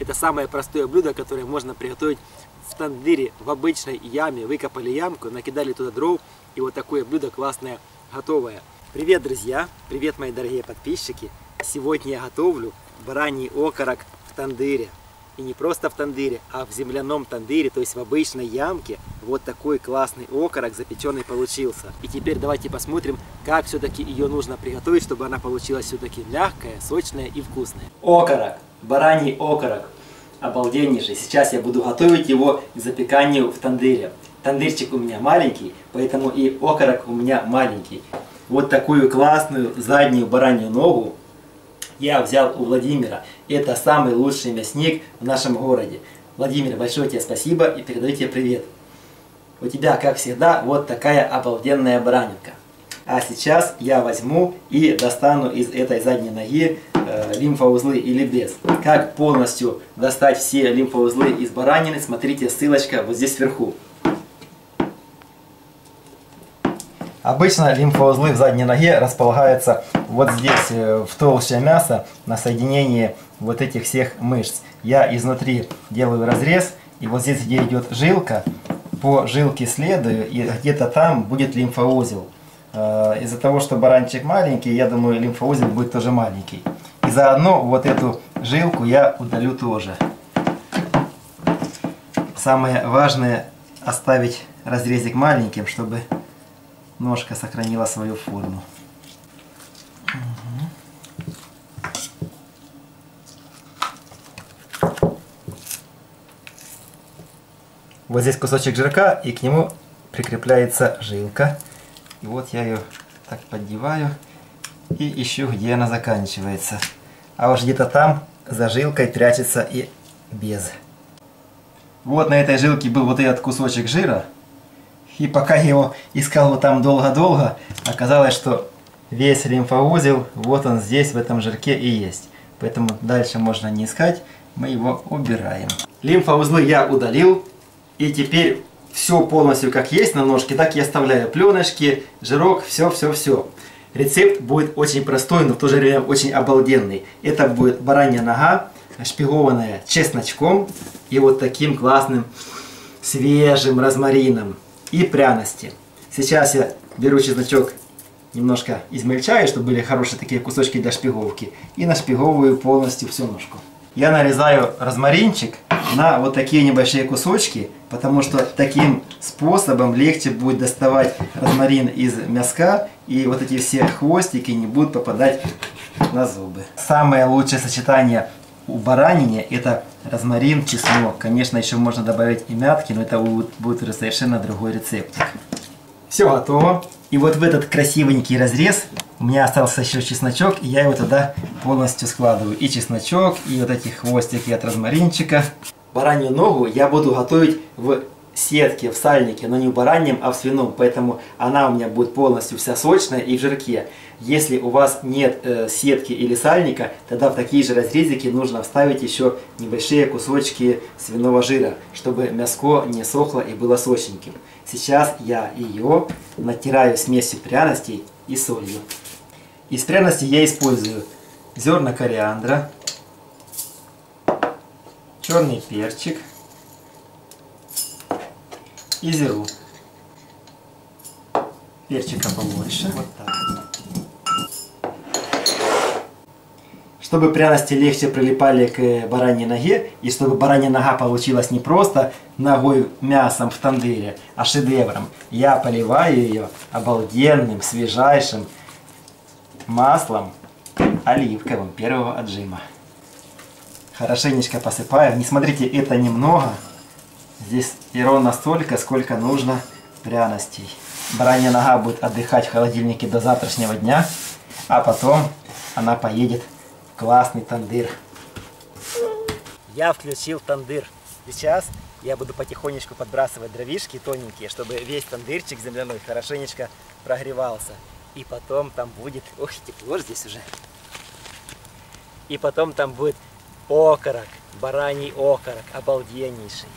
Это самое простое блюдо, которое можно приготовить в тандыре, в обычной яме. Выкопали ямку, накидали туда дров, и вот такое блюдо классное, готовое. Привет, друзья! Привет, мои дорогие подписчики! Сегодня я готовлю бараний окорок в тандыре. И не просто в тандыре, а в земляном тандыре, то есть в обычной ямке. Вот такой классный окорок запеченный получился. И теперь давайте посмотрим, как все-таки ее нужно приготовить, чтобы она получилась все-таки мягкая, сочная и вкусная. Окорок, бараний окорок. Обалденнейший. Сейчас я буду готовить его к запеканию в тандыре. Тандырчик у меня маленький, поэтому и окорок у меня маленький. Вот такую классную заднюю баранью ногу я взял у Владимира. Это самый лучший мясник в нашем городе. Владимир, большое тебе спасибо и передаю тебе привет. У тебя, как всегда, вот такая обалденная баранинка. А сейчас я возьму и достану из этой задней ноги э, лимфоузлы или без. Как полностью достать все лимфоузлы из баранины, смотрите, ссылочка вот здесь вверху. Обычно лимфоузлы в задней ноге располагаются вот здесь, э, в толще мяса, на соединении вот этих всех мышц. Я изнутри делаю разрез, и вот здесь, где идет жилка, по жилке следую, и где-то там будет лимфоузел. Э, из-за того, что баранчик маленький, я думаю, лимфоузел будет тоже маленький. И заодно вот эту жилку я удалю тоже. Самое важное оставить разрезик маленьким, чтобы ножка сохранила свою форму. Вот здесь кусочек жирка, и к нему прикрепляется жилка. И вот я ее так поддеваю и ищу, где она заканчивается. А уж где-то там за жилкой прячется и без. Вот на этой жилке был вот этот кусочек жира. И пока я его искал вот там долго-долго, оказалось, что весь лимфоузел, вот он здесь, в этом жирке и есть. Поэтому дальше можно не искать, мы его убираем. Лимфоузлы я удалил. И теперь все полностью как есть на ножке, так я оставляю пленочки, жирок, все-все-все. Рецепт будет очень простой, но в то же время очень обалденный. Это будет баранья нога, шпигованная чесночком и вот таким классным свежим розмарином и пряности. Сейчас я беру чесночок, немножко измельчаю, чтобы были хорошие такие кусочки для шпиговки. И нашпиговываю полностью всю ножку. Я нарезаю розмаринчик на вот такие небольшие кусочки, потому что таким способом легче будет доставать розмарин из мяска, и вот эти все хвостики не будут попадать на зубы. Самое лучшее сочетание у баранины это розмарин, чеснок. Конечно, еще можно добавить и мятки, но это будет уже совершенно другой рецептик. Все готово. И вот в этот красивенький разрез у меня остался еще чесночок, и я его туда полностью складываю. И чесночок, и вот эти хвостики от розмаринчика. Баранью ногу я буду готовить в сетке, в сальнике, но не в бараньем, а в свином. Поэтому она у меня будет полностью вся сочная и в жирке. Если у вас нет э, сетки или сальника, тогда в такие же разрезики нужно вставить еще небольшие кусочки свиного жира, чтобы мяско не сохло и было сочненьким. Сейчас я ее натираю смесью пряностей и солью. Из пряностей я использую зерна кориандра, черный перчик и зиру. Перчика побольше. Вот так. Чтобы пряности легче прилипали к бараньей ноге, и чтобы баранья нога получилась не просто ногой мясом в тандыре, а шедевром, я поливаю ее обалденным, свежайшим маслом оливковым первого отжима. Хорошенечко посыпаю. Не смотрите, это немного. Здесь и ровно столько, сколько нужно пряностей. Баранья нога будет отдыхать в холодильнике до завтрашнего дня, а потом она поедет в классный тандыр. Я включил тандыр. Сейчас я буду потихонечку подбрасывать дровишки тоненькие, чтобы весь тандырчик земляной хорошенечко прогревался. И потом там будет... Ох, тепло здесь уже. И потом там будет окорок, бараний окорок, обалденнейший.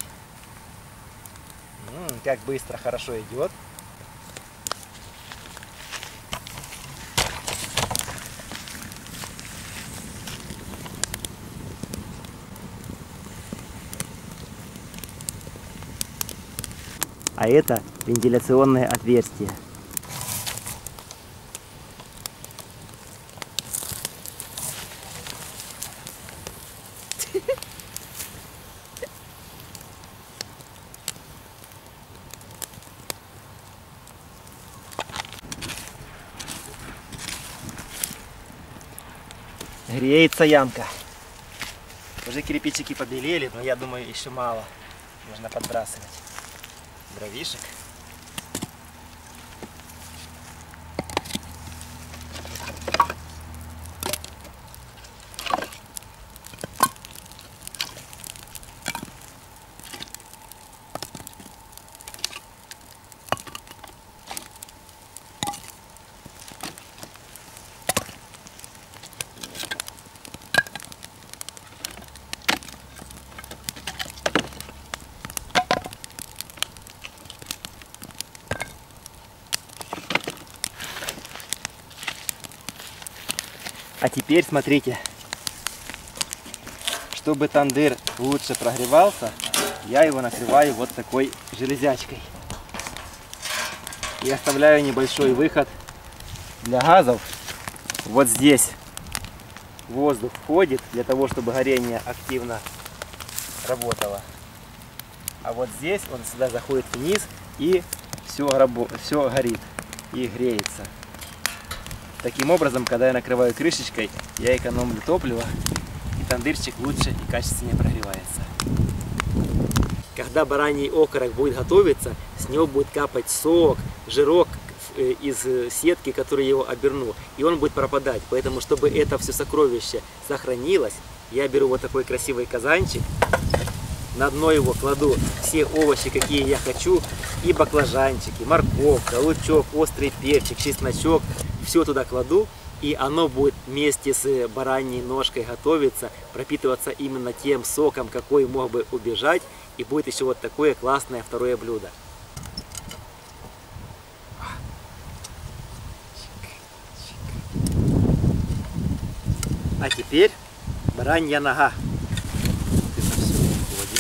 М -м, как быстро, хорошо идет. А это вентиляционное отверстие. Греется ямка. Уже кирпичики побелели, но я думаю еще мало. Можно подбрасывать дровишек. А теперь смотрите, чтобы тандыр лучше прогревался, я его накрываю вот такой железячкой. И оставляю небольшой выход для газов. Вот здесь воздух входит для того, чтобы горение активно работало. А вот здесь он сюда заходит вниз и все, все горит и греется. Таким образом, когда я накрываю крышечкой, я экономлю топливо, и тандырчик лучше и качественнее прогревается. Когда бараний окорок будет готовиться, с него будет капать сок, жирок э, из сетки, который его оберну, и он будет пропадать. Поэтому, чтобы это все сокровище сохранилось, я беру вот такой красивый казанчик, на дно его кладу все овощи, какие я хочу, и баклажанчики, морковка, лучок, острый перчик, чесночок, все туда кладу, и оно будет вместе с бараньей ножкой готовиться, пропитываться именно тем соком, какой мог бы убежать, и будет еще вот такое классное второе блюдо. А теперь баранья нога.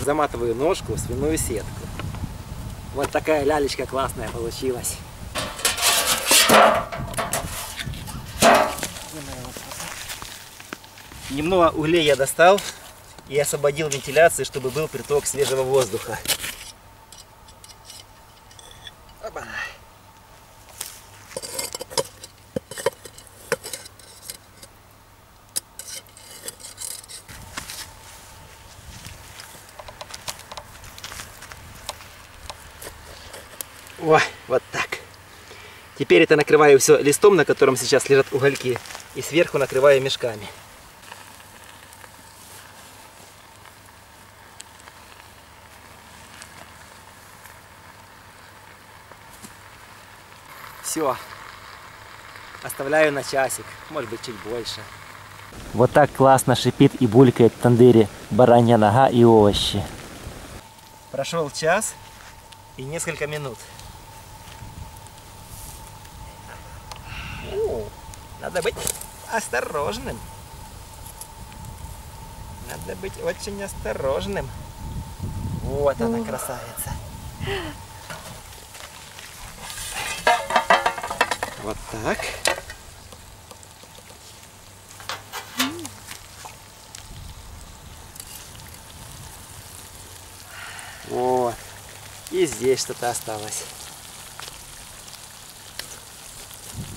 Заматываю ножку в свиную сетку. Вот такая лялечка классная получилась. Немного углей я достал и освободил вентиляцию, чтобы был приток свежего воздуха. Оба. Ой, вот так. Теперь это накрываю все листом, на котором сейчас лежат угольки, и сверху накрываю мешками. Все. Оставляю на часик, может быть чуть больше. Вот так классно шипит и булькает в тандыре баранья нога и овощи. Прошел час и несколько минут. Надо быть осторожным. Надо быть очень осторожным. Вот она, красавица. Вот так. Вот. И здесь что-то осталось.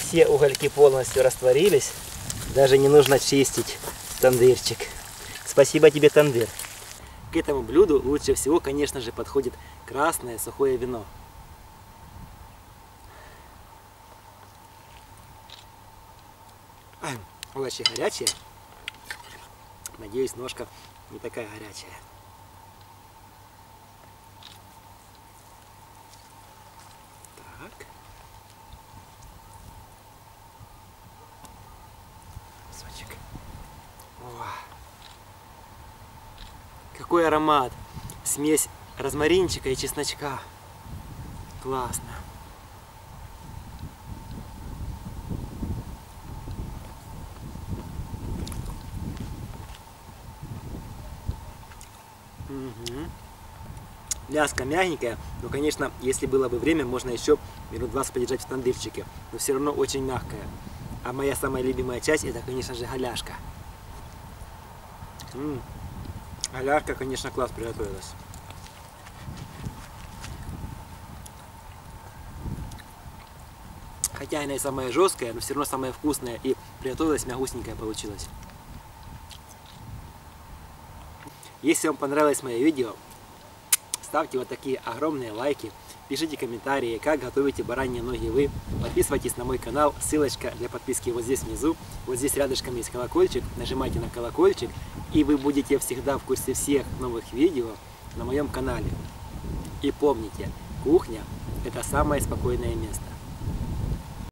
Все угольки полностью растворились. Даже не нужно чистить тандырчик. Спасибо тебе, тандыр. К этому блюду лучше всего, конечно же, подходит красное сухое вино. Овощи горячие. Надеюсь, ножка не такая горячая. Кусочек. О. Какой аромат! Смесь розмаринчика и чесночка. Классно. Мяско мягенькое, но, конечно, если было бы время, можно еще минут 20 подержать в тандырчике. Но все равно очень мягкое. А моя самая любимая часть, это, конечно же, голяшка. М-м. Голяшка, конечно, класс приготовилась. Хотя она и самая жесткая, но все равно самая вкусная и приготовилась мягусенькая получилась. Если вам понравилось мое видео, ставьте вот такие огромные лайки, пишите комментарии, как готовите бараньи ноги вы, подписывайтесь на мой канал, ссылочка для подписки вот здесь внизу, вот здесь рядышком есть колокольчик, нажимайте на колокольчик, и вы будете всегда в курсе всех новых видео на моем канале. И помните, кухня – это самое спокойное место.